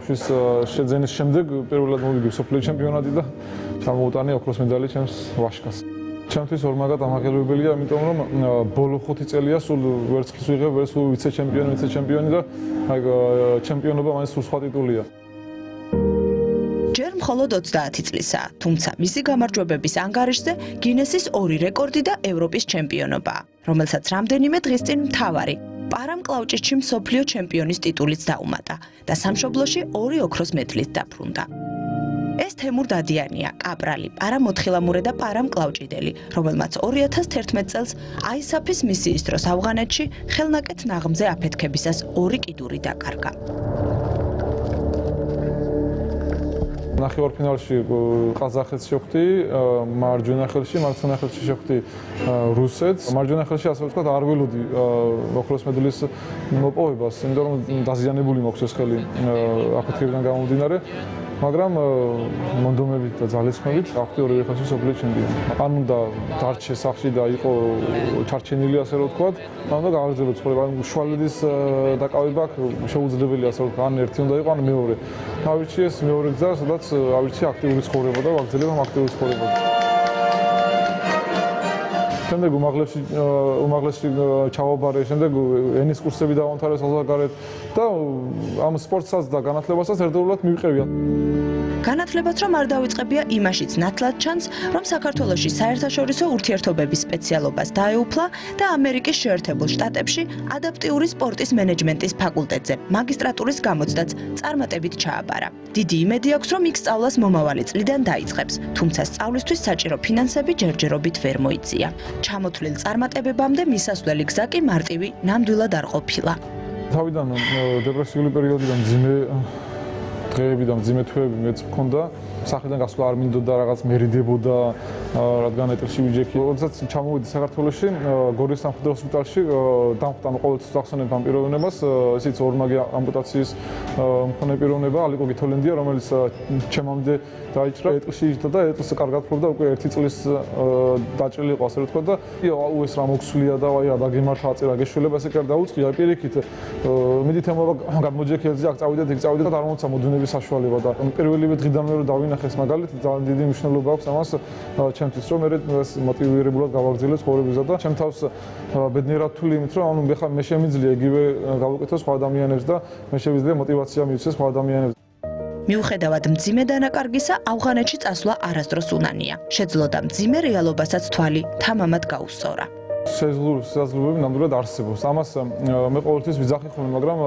კავშირის შეძენის შემდეგ პირველად მოვიდი სოფლიო ჩემპიონატი და ჩამოვუტანე ოქროს მედალი ჩემს ვაშკას. ჩემთვის ორმაგად ამაღელებელია, იმიტომ რომ ბოლო 5 წელია სულ ვერც ხის ვიღებ, ვერც ვიცე ჩემპიონი, ვიცე ჩემპიონი და აი ჩემპიონობა მაინც სულ სხვა ტიტულია. ჯერ მხოლოდ 30 წლისა, თუმცა მისი გამარჯვებების ანგარიშზე გინესის ორი რეკორდი და ევროპის ჩემპიონობა, რომელსაც რამდენიმე დღის წინ მთავარი პარამკლაუჭიჩი მსოფლიო ჩემპიონის ტიტულით დაუმატა და სამშობლოში ორი ოქროს მედლით დაბრუნდა. ეს თემურ დადიანია, კაპრალი, პარამოთხილამურე და პარამკლაუჭიდელი, რომელმაც 2011 წელს აისაფის მისიის დროს ავღანეთში ხელნაკეთ ნაღმზე აფეთქებისას ორი კიდური დაკარგა. ნახევარფინალში ყაზახეთს შეხვდი, მარჯვენა ხელში, მარცხენა ხელში შეხვდი რუსეთს. მარჯვენა ხელში ასე ვთქვათ, არ ველოდი ოქროს მედლის მოპოვებას, იმიტომ რომ დაზიანებული მოხდა ეს ხელი აფეთქებიდან გამომდინარე. მაგრამ მონდომებით და ძალისხმევით აღწევ ორი ხალხი სოფლიო ჩემპიონი. ან უნდა დარჩე სახში და იყო ჩარჩენილი ასე რომ ვთქვათ, ან და გააგრძელო ცხოვრება. ან შუალედის დაკავება შეუძლებელია ასე რომ ან ერთი უნდა იყო, ან მეორე. ავირჩიე ეს მეორე გზა, სადაც ავირჩიე აქტიური ცხოვრება და ვაგრძელებ ამ აქტიური ცხოვრებას. შემდეგ უმაღლესი უმაღლესი ჩავაბარე, შემდეგ ენის კურსები დავამთავრე საზოგადოებრივად და ამ სპორტსაც და განათლებასაც ერთდროულად მივყევია. განათლებაც რომ არ დავიწყებია იმაშიც ნათლად ჩანს, რომ საქართველოსი საერთაშორისო ურთიერთობების სპეციალობას დაეუფლა და ამერიკის შეერთებულ შტატებში ადაპტიური სპორტის მენეჯმენტის ფაკულტეტზე მაგისტრატურის გამოცდაც წარმატებით ჩააბარა. დიდი იმედი აქვს, რომ იქ სწავლას მომავალი წლიდან დაიწყებს, თუმცა სწავლისთვის საჭირო ფინანსები ჯერჯერობით ვერ მოიწია. ჩამოთვლილ წარმატებებამდე მისასვლელი გზა კი მარტივი ნამდვილად არ ყოფილა. თავიდან დეპრესიული პერიოდიდან ძიმე დღეები და ძიმე თვეები მეც მქონდა. სახედან გასვლა არ მინდოდა რაღაც მერიდებოდა რადგან ეტლში ვიჯექი. როდესაც ჩამოვიდი საქართველოში, გორის სამხედრო ჰოსპიტალში დამხვდა ყოველთვის ახსენებ ამ პიროვნებას, ისიც ორმაგი ამპუტაციის მქონე პიროვნება, ალიკო გითოლენდია, რომელიც ჩემამდე დაიჭრა. ეტლში და ეტლს კარგად ფლობდა უკვე 1 წლის დაჭრილი იყო ასე ვთქვა და უეს რა მოქსვლია და აი რა დაგემართა აწირა გეშველება ესე კარ დაუწყია. პირიქით მიდით ემობა გამოჯექიელზე აქ წავიდეთ იქ წავიდეთ და არ მომცა მოდუნების საშუალება და პირველივე დღიდანვე რომ დავინახეს მაგალითად ძალიან დიდი მნიშვნელობა აქვს ამას ჩემთვის რომ მე ეს მოტივირებულად გავაგრძელე ცხოვრებისა და ჩემ თავს ბედნიერად თვლი იმით რომ ანუ მე ხა მე შემიძლია იგივე გავუკეთო სხვა ადამიანებს და მე შემიძლია მოტივაცია მივცე სხვა ადამიანებს მიუხედავად მძიმე დანაკარგისა, ავღანეთში წასვლა არასდროს უნანია. შეძლოდა მძიმე რეალობასაც თვალი თამამად გაუსწორა. შეზღუდული შესაძლებლობები ნამდვილად არსებობს. ამას მე ყოველთვის ვიძახი ხოლმე, მაგრამ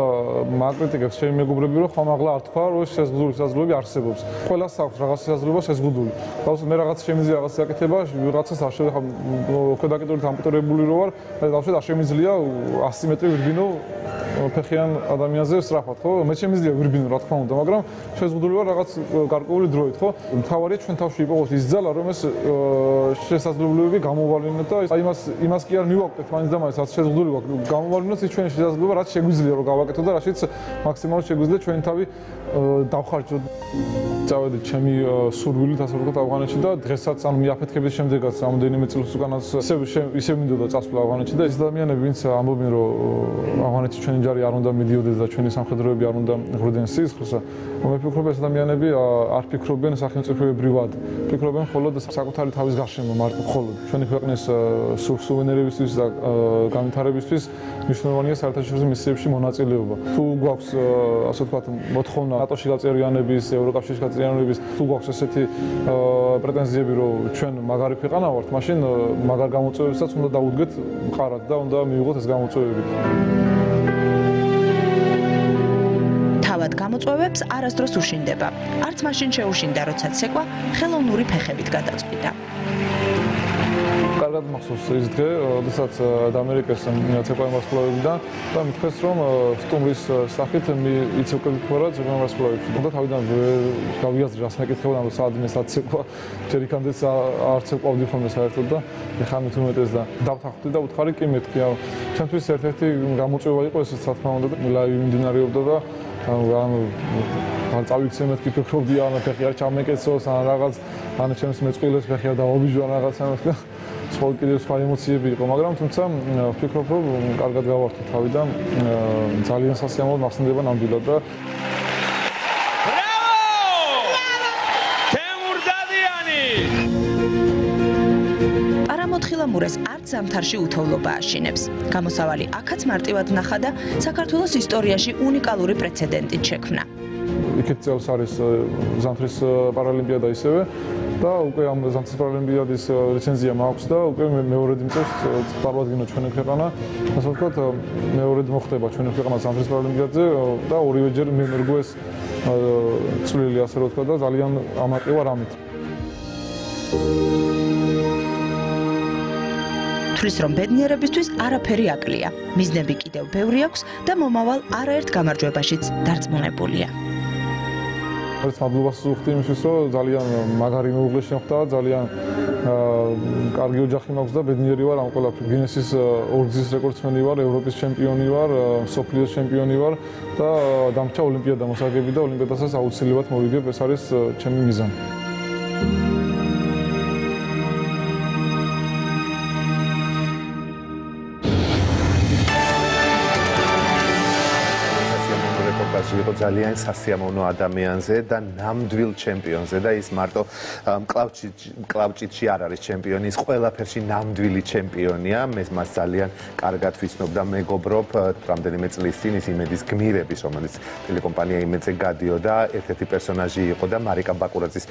მაკრიტიკებს ჩემი მეგობრები რომ ხომ აღლა არ თქვა, რომ შეზღუდული შესაძლებლობები არსებობს. ყველას აქვს რაღაც შესაძლებლობა შეზღუდული. ბავშვი მე რაღაც შემიძლია რაღაც საკეთება, ვიღაცას არ შეიძლება ქვედაკეტურით ამპუტირებული რო ვარ, და ბავშვი არ შემიძლია 100 მეტრი ვირბინო ფეხიან ადამიანზე სწრაფად, ხო? მე შემიძლია ვირბინო, რა თქმა უნდა, მაგრამ შეზღუდული ვარ რაღაც გარკვეული დროით, ხო? მთავარია ჩვენ თავში იყოს ის ძალა, რომ ეს შესაძლებლობები გამოვალინოთ და იმას იმას კი არ მივაკეთებ მაინც და მაინც რაც შეზღუდული გვაქვს გამოვალინოთ ის ჩვენი შესაძლებლობა რაც შეგვიძლია რომ გავაკეთოთ და რაშიც მაქსიმალურად შეგვიძლია ჩვენი თავი დავხარჯოთ წავედი ჩემი სურვილით ასე ვთქვათ ავღანეთში და დღესაც ანუ მიაფეთქების შემდეგაც რამოდენიმე წელს უკანაც ისე ისე მინდოდა წასვლა ავღანეთში და ეს ადამიანები ვინც ამბობენ რომ ავღანეთში ჩვენი ჯარი არ უნდა მიდიოდეს და ჩვენი სამხედროები არ უნდა ღვიდნენ სისხლს მე ვფიქრობ ეს ადამიანები არ ფიქრობენ სახელმწიფოებრივად ფიქრობენ მხოლოდ საკუთარი თავის გარშემო მარტო მხოლოდ. ჩვენი ქვეყნის სუვენერ პიონერებისთვის და განვითარებისთვის მნიშვნელოვანია საერთაშორისო მისიებში მონაწილეობა. თუ გვაქვს ასე ვთქვათ მოთხოვნა ნატოში გაწევრიანების, ევროკავშირის გაწევრიანების, თუ გვაქვს ესეთი პრეტენზიები, რომ ჩვენ მაგარი ქვეყანა ვართ, მაშინ მაგარ გამოწვევებსაც უნდა დაუდგეთ მყარად და უნდა მივიღოთ ეს გამოწვევები. თავად გამოწვევებს არასდროს უშინდება. არც მაშინ შეუშინდა, როცა ცეკვა ხელოვნური ფეხებით გადაწყვიტა. კარგად მახსოვს ის დღე, როდესაც ამერიკას ცეკვა მასშტაბებიდან და მithეს რომ სტუმრის სახით იცოკვებით ხარა ცეკვა მასშტაბებში. და თავიდან გავიაზრე რას მეკითხებოდა რომ საადმე საცეკვა ჯერიკანდეს არ ცეკვავდი ხოლმე საერთოდ და ეხლა მით უმეტეს და დავთანხმდი და უთხარი კი მეთქი. ჩემთვის ერთ-ერთი გამოწვევა იყო ეს რა თქმა უნდა და ლაივი მიმდინარეობდა და ანუ ანუ ან წავიქცე მეთქი ფიქრობდი ან ფეხი არ ჩამეკეცოს ან რაღაც ან ჩემს მეწყვილეს ფეხი არ დაობიჯო ან რაღაც ამას და სხვა კიდევ სხვა ემოციები იყო, მაგრამ თუმცა ვფიქრობ, რომ კარგად გავართო თავი და ძალიან სასიამოვნოდ ახსნდება ნამდვილად და მურას არც ზამთარში უთოვლობა აშენებს. გამოსავალი აქაც მარტივად ნახა და საქართველოს ისტორიაში უნიკალური პრეცედენტით შექმნა. იქეთ წელს არის ზამთრის პარალიმპიადა ისევე, და უკვე ამ ზამთრის პარალიმპიადის ლიცენზია მაქვს და უკვე მეორედ მიწევს პარვადგინო ჩვენი ქვეყანა. ასე ვთქვათ, მეორედ მოხდება ჩვენი ქვეყანა ზამთრის პარალიმპიადაზე და ორივეჯერ მემერგუეს წვლილი ასე ვთქვათ და ძალიან ამაყი ვარ ამით. თulis რომ ბედნიერებისთვის არაფერი აკლია. მიზნები კიდევ ბევრი აქვს და მომავალ არაერთ გამარჯვებაშიც დარწმუნებულია. ეს მადლობას ვუხდი იმისთვის, რომ ძალიან მაგარი მეუღლე შემხდა, ძალიან კარგი ოჯახი მაქვს და ბედნიერი ვარ ამ ყველაფრით. გინესის ორგზის რეკორდსმენი ვარ, ევროპის ჩემპიონი ვარ, სოფლიოს ჩემპიონი ვარ და დამჭა ოლიმპიადა მოსაგები და ოლიმპიადასაც აუცილებლად მოვიგებ, ეს არის ჩემი მიზანი. იყო ძალიან სასიამოვნო ადამიანზე და ნამდვილ ჩემპიონზე და ის მარტო კლავჭიტში არ არის ჩემპიონი, ის ყველაფერში ნამდვილი ჩემპიონია. მე მას ძალიან კარგად ვიცნობ და მეგობრობ რამდენიმე წლის წინ ის იმედის გმირების, რომელიც ტელეკომპანია იმედზე გადიოდა, ერთ-ერთი პერსონაჟი იყო და მარიკა ბაკურაძის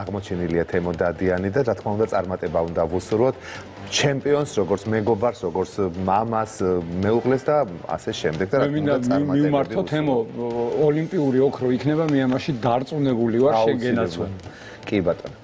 აღმოჩენილია თემო დადიანი და რა თქმა უნდა წარმატება უნდა ვუსურვოთ. ჩემპიონს, როგორც მეგობარს, როგორც მამას, მეუღლეს და ასე შემდეგ და რა თქმა უნდა წარმატება თემო ოლიმპიური ოქრო იქნება მე ამაში დარწმუნებული ვარ შეგენაცვა კი ბატონო